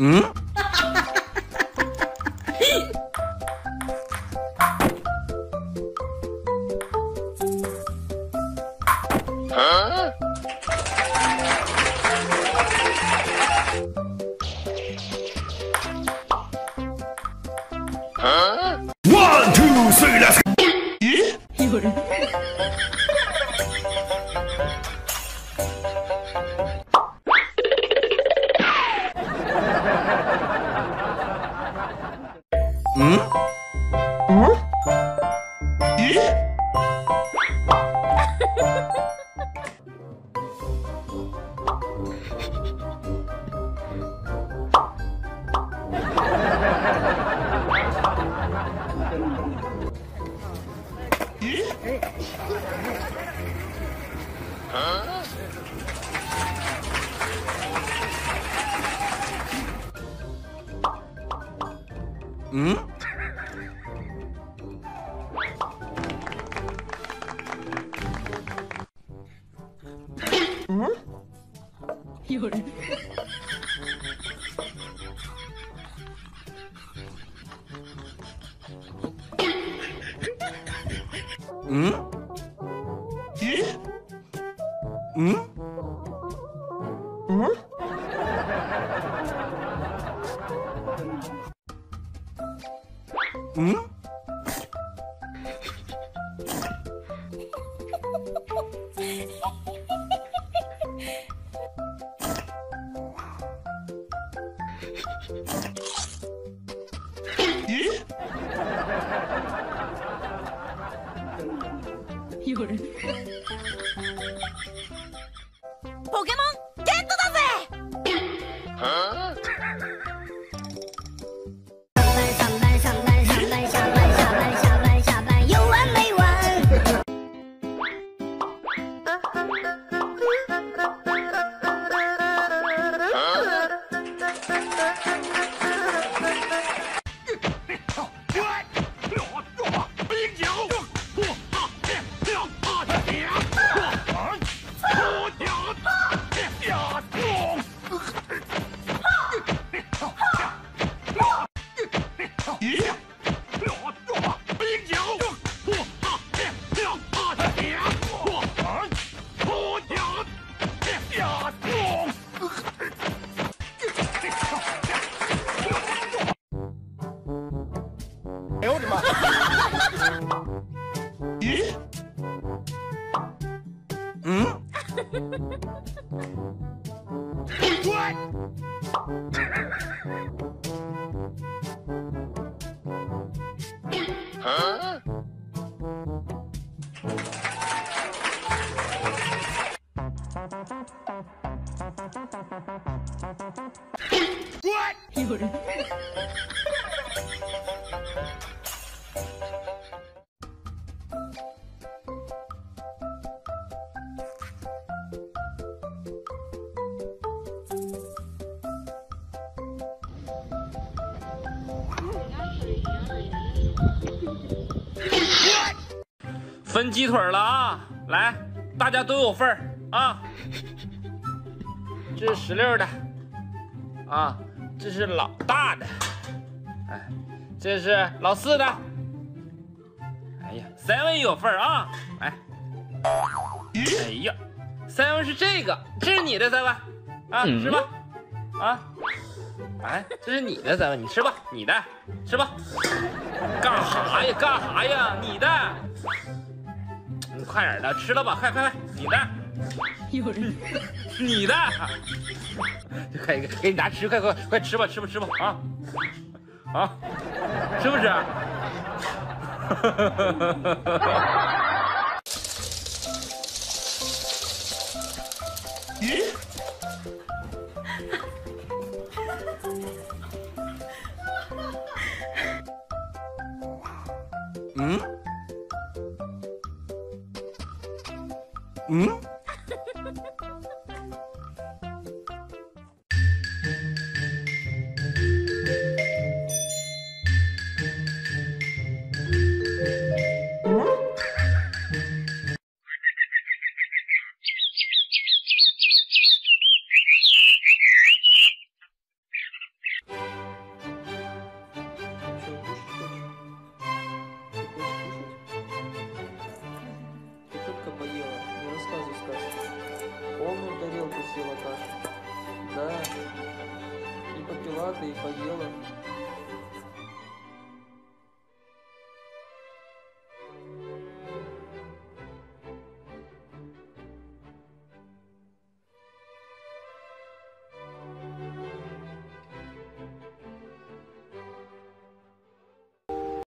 응? Huh? 嗯？嗯？咦？嗯？嗯有人。嗯？咦？嗯？嗯？嗯？咦？有人。 ポケモン 嗯？有人。分鸡腿了啊！来，大家都有份儿啊！这是十六的，啊，这是老大的，哎，这是老四的。哎呀，三文也有份儿啊！来，哎呀，三文是这个，这是你的三文，啊，吃吧，啊，哎，这是你的咱们，你吃吧，你的，吃吧。干哈呀？干哈呀？你的。你快点的，吃了吧，快快快，你的，有人。你的，快给给你拿吃，快快快吃吧，吃吧吃吧啊啊，是不是？咦？嗯？嗯 салата и поела.